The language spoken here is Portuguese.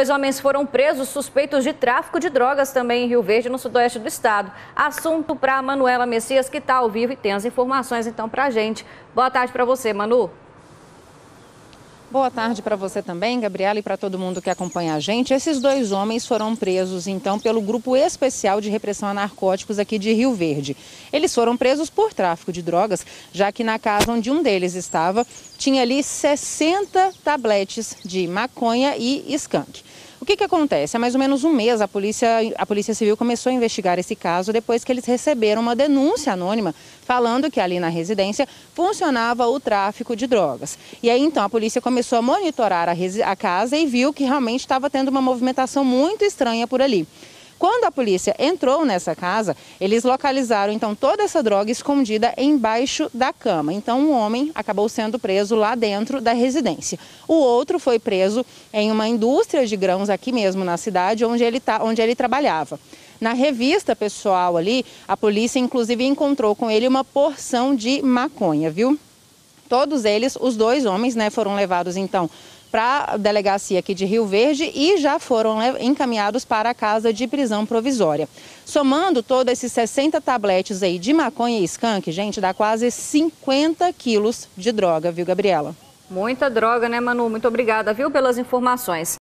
Dois homens foram presos suspeitos de tráfico de drogas também em Rio Verde, no sudoeste do estado. Assunto para Manuela Messias, que está ao vivo e tem as informações então para a gente. Boa tarde para você, Manu. Boa tarde para você também, Gabriela, e para todo mundo que acompanha a gente. Esses dois homens foram presos, então, pelo Grupo Especial de Repressão a Narcóticos aqui de Rio Verde. Eles foram presos por tráfico de drogas, já que na casa onde um deles estava, tinha ali 60 tabletes de maconha e skunk. O que, que acontece? Há mais ou menos um mês a polícia, a polícia Civil começou a investigar esse caso depois que eles receberam uma denúncia anônima falando que ali na residência funcionava o tráfico de drogas. E aí então a polícia começou a monitorar a, a casa e viu que realmente estava tendo uma movimentação muito estranha por ali. Quando a polícia entrou nessa casa, eles localizaram então toda essa droga escondida embaixo da cama. Então um homem acabou sendo preso lá dentro da residência. O outro foi preso em uma indústria de grãos aqui mesmo na cidade onde ele, tá, onde ele trabalhava. Na revista pessoal ali, a polícia inclusive encontrou com ele uma porção de maconha, viu? Todos eles, os dois homens, né, foram levados então para a delegacia aqui de Rio Verde e já foram encaminhados para a casa de prisão provisória. Somando todos esses 60 tabletes aí de maconha e skunk, gente, dá quase 50 quilos de droga, viu, Gabriela? Muita droga, né, Manu? Muito obrigada, viu, pelas informações.